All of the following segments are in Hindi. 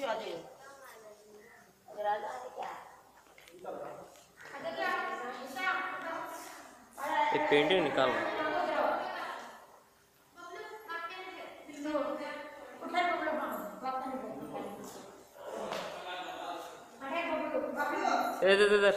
पीछे आ जाइए अगर आ जाए तो एक पेंटिंग निकालना इधर इधर इधर।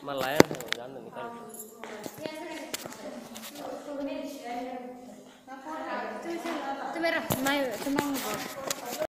मैं लाया हूँ जान दो निकाल तुम्हें मैं तुम्हें